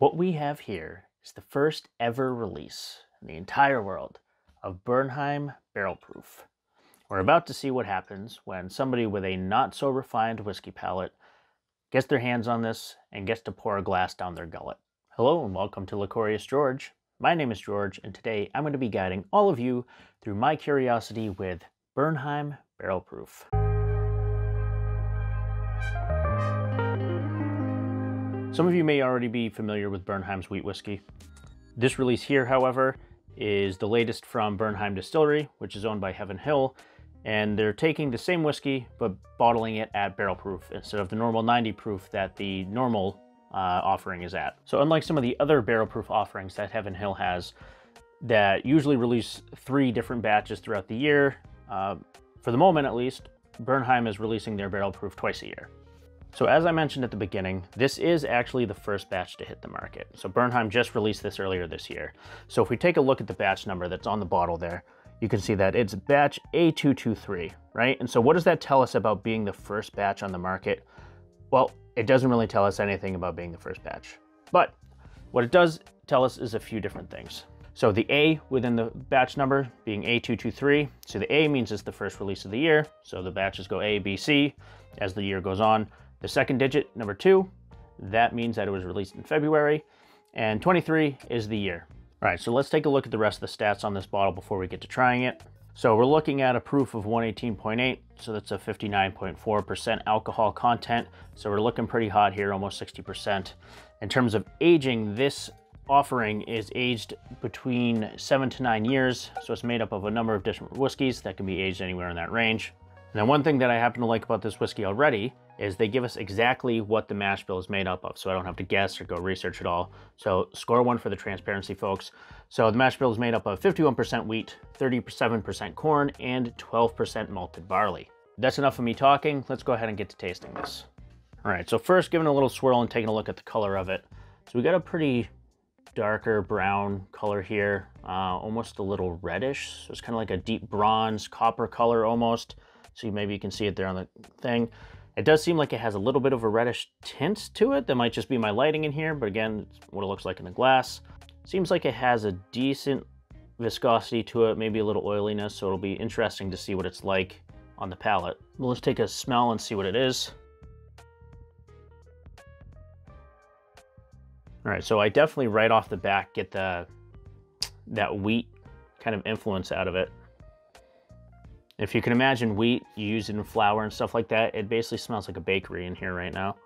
What we have here is the first ever release in the entire world of Bernheim Barrel Proof. We're about to see what happens when somebody with a not so refined whiskey palate gets their hands on this and gets to pour a glass down their gullet. Hello and welcome to Liquorious George. My name is George and today I'm going to be guiding all of you through my curiosity with Bernheim Barrel Proof. Some of you may already be familiar with Bernheim's wheat whiskey. This release here, however, is the latest from Bernheim Distillery, which is owned by Heaven Hill, and they're taking the same whiskey but bottling it at barrel proof instead of the normal 90 proof that the normal uh, offering is at. So unlike some of the other barrel proof offerings that Heaven Hill has that usually release three different batches throughout the year, uh, for the moment at least, Bernheim is releasing their barrel proof twice a year. So as I mentioned at the beginning, this is actually the first batch to hit the market. So Bernheim just released this earlier this year. So if we take a look at the batch number that's on the bottle there, you can see that it's batch A223, right? And so what does that tell us about being the first batch on the market? Well, it doesn't really tell us anything about being the first batch. But what it does tell us is a few different things. So the A within the batch number being A223. So the A means it's the first release of the year. So the batches go A, B, C as the year goes on. The second digit, number two, that means that it was released in February, and 23 is the year. All right, so let's take a look at the rest of the stats on this bottle before we get to trying it. So we're looking at a proof of 118.8, so that's a 59.4% alcohol content. So we're looking pretty hot here, almost 60%. In terms of aging, this offering is aged between seven to nine years. So it's made up of a number of different whiskeys that can be aged anywhere in that range. Now, one thing that I happen to like about this whiskey already is they give us exactly what the mash bill is made up of, so I don't have to guess or go research at all. So score one for the transparency, folks. So the mash bill is made up of 51% wheat, 37% corn, and 12% malted barley. That's enough of me talking. Let's go ahead and get to tasting this. All right, so first giving a little swirl and taking a look at the color of it. So we got a pretty darker brown color here, uh, almost a little reddish. So it's kind of like a deep bronze, copper color almost. So maybe you can see it there on the thing. It does seem like it has a little bit of a reddish tint to it. That might just be my lighting in here, but again, what it looks like in the glass. Seems like it has a decent viscosity to it, maybe a little oiliness, so it'll be interesting to see what it's like on the palate. Well, let's take a smell and see what it is. All right, so I definitely right off the bat get the that wheat kind of influence out of it. If you can imagine wheat, you use it in flour and stuff like that, it basically smells like a bakery in here right now.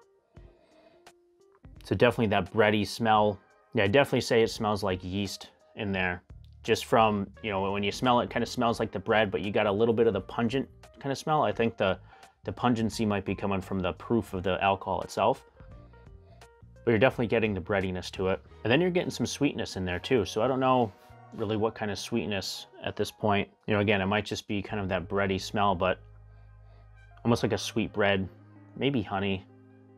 So definitely that bready smell. Yeah, I definitely say it smells like yeast in there. Just from, you know, when you smell it, it kind of smells like the bread, but you got a little bit of the pungent kind of smell. I think the, the pungency might be coming from the proof of the alcohol itself. But you're definitely getting the breadiness to it. And then you're getting some sweetness in there too. So I don't know really what kind of sweetness at this point. You know, again, it might just be kind of that bready smell, but almost like a sweet bread, maybe honey.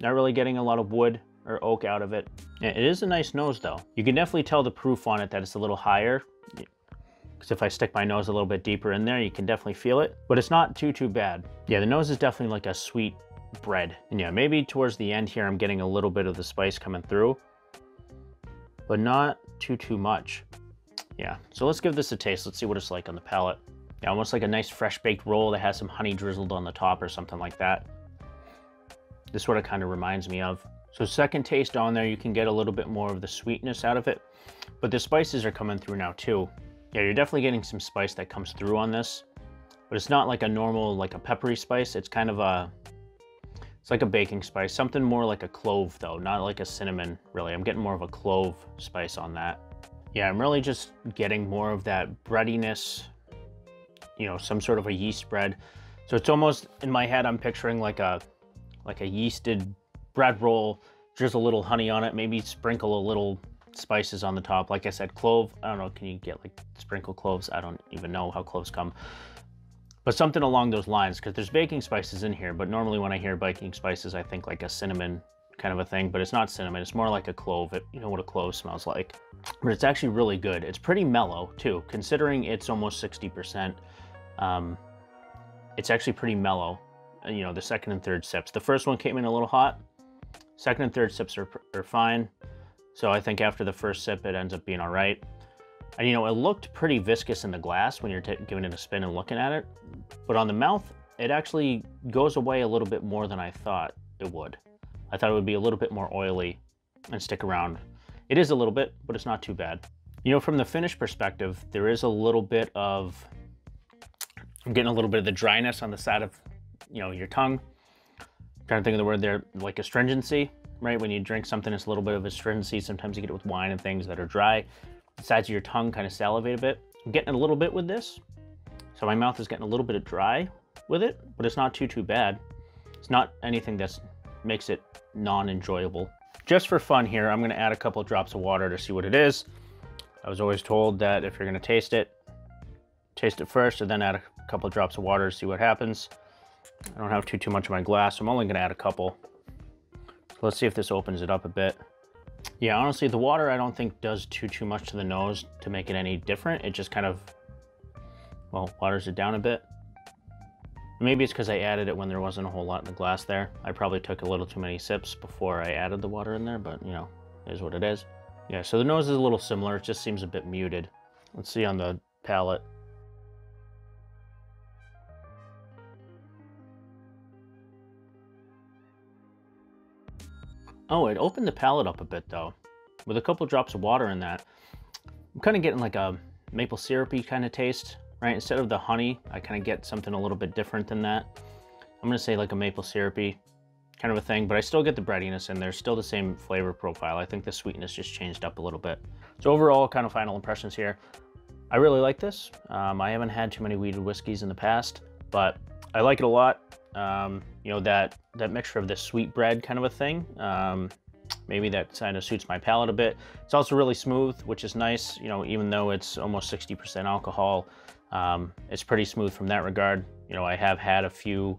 Not really getting a lot of wood or oak out of it. It is a nice nose though. You can definitely tell the proof on it that it's a little higher. Because if I stick my nose a little bit deeper in there, you can definitely feel it. But it's not too, too bad. Yeah, the nose is definitely like a sweet bread. And yeah, maybe towards the end here, I'm getting a little bit of the spice coming through. But not too, too much. Yeah, so let's give this a taste. Let's see what it's like on the palate. Yeah, almost like a nice fresh baked roll that has some honey drizzled on the top or something like that. This is what it kind of reminds me of. So second taste on there, you can get a little bit more of the sweetness out of it, but the spices are coming through now too. Yeah, you're definitely getting some spice that comes through on this, but it's not like a normal, like a peppery spice. It's kind of a, it's like a baking spice, something more like a clove though, not like a cinnamon really. I'm getting more of a clove spice on that. Yeah, I'm really just getting more of that breadiness, you know, some sort of a yeast bread. So it's almost, in my head, I'm picturing like a, like a yeasted bread roll, drizzle a little honey on it, maybe sprinkle a little spices on the top. Like I said, clove, I don't know, can you get like sprinkle cloves? I don't even know how cloves come. But something along those lines, because there's baking spices in here, but normally when I hear baking spices, I think like a cinnamon kind of a thing, but it's not cinnamon. It's more like a clove. It, you know what a clove smells like. But it's actually really good. It's pretty mellow too, considering it's almost 60%. Um, it's actually pretty mellow, uh, you know, the second and third sips. The first one came in a little hot. Second and third sips are, are fine. So I think after the first sip, it ends up being all right. And you know, it looked pretty viscous in the glass when you're giving it a spin and looking at it. But on the mouth, it actually goes away a little bit more than I thought it would. I thought it would be a little bit more oily and stick around. It is a little bit, but it's not too bad. You know, from the finish perspective, there is a little bit of, I'm getting a little bit of the dryness on the side of, you know, your tongue. I'm trying to think of the word there, like astringency, right? When you drink something, it's a little bit of astringency. Sometimes you get it with wine and things that are dry. The sides of your tongue kind of salivate a bit. I'm getting a little bit with this. So my mouth is getting a little bit of dry with it, but it's not too, too bad. It's not anything that makes it non-enjoyable. Just for fun here, I'm gonna add a couple drops of water to see what it is. I was always told that if you're gonna taste it, taste it first and then add a couple drops of water to see what happens. I don't have too, too much in my glass, so I'm only gonna add a couple. So let's see if this opens it up a bit. Yeah, honestly, the water I don't think does too, too much to the nose to make it any different. It just kind of, well, waters it down a bit. Maybe it's because I added it when there wasn't a whole lot in the glass there. I probably took a little too many sips before I added the water in there, but you know, is what it is. Yeah, so the nose is a little similar. It just seems a bit muted. Let's see on the palate. Oh, it opened the palate up a bit though. With a couple drops of water in that, I'm kind of getting like a maple syrupy kind of taste right? Instead of the honey, I kind of get something a little bit different than that. I'm gonna say like a maple syrupy kind of a thing, but I still get the breadiness in there, still the same flavor profile. I think the sweetness just changed up a little bit. So overall, kind of final impressions here. I really like this. Um, I haven't had too many wheated whiskeys in the past, but I like it a lot. Um, you know, that, that mixture of the sweet bread kind of a thing. Um, maybe that kind of suits my palate a bit. It's also really smooth, which is nice, you know, even though it's almost 60% alcohol, um, it's pretty smooth from that regard. You know, I have had a few,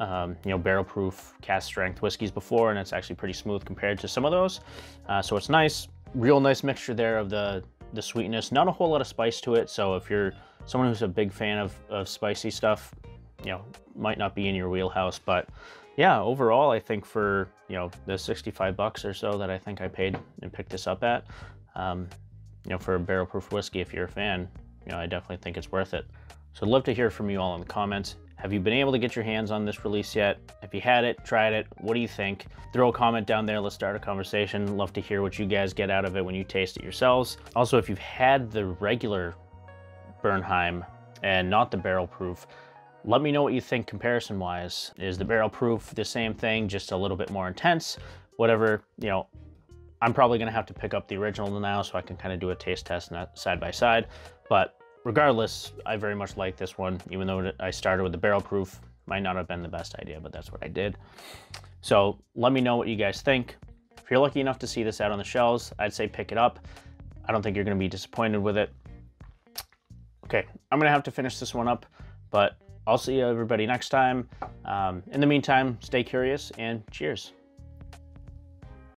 um, you know, barrel proof cask strength whiskeys before, and it's actually pretty smooth compared to some of those. Uh, so it's nice, real nice mixture there of the, the sweetness, not a whole lot of spice to it. So if you're someone who's a big fan of, of spicy stuff, you know, might not be in your wheelhouse, but yeah, overall, I think for, you know, the 65 bucks or so that I think I paid and picked this up at, um, you know, for a barrel proof whiskey, if you're a fan, you know, I definitely think it's worth it. So I'd love to hear from you all in the comments. Have you been able to get your hands on this release yet? If you had it, tried it, what do you think? Throw a comment down there, let's start a conversation. Love to hear what you guys get out of it when you taste it yourselves. Also, if you've had the regular Bernheim and not the barrel proof, let me know what you think comparison wise. Is the barrel proof the same thing, just a little bit more intense? Whatever, you know, I'm probably gonna have to pick up the original now so I can kind of do a taste test side by side. But regardless, I very much like this one, even though I started with the barrel proof. Might not have been the best idea, but that's what I did. So let me know what you guys think. If you're lucky enough to see this out on the shelves, I'd say pick it up. I don't think you're gonna be disappointed with it. Okay, I'm gonna have to finish this one up, but I'll see everybody next time. Um, in the meantime, stay curious and cheers.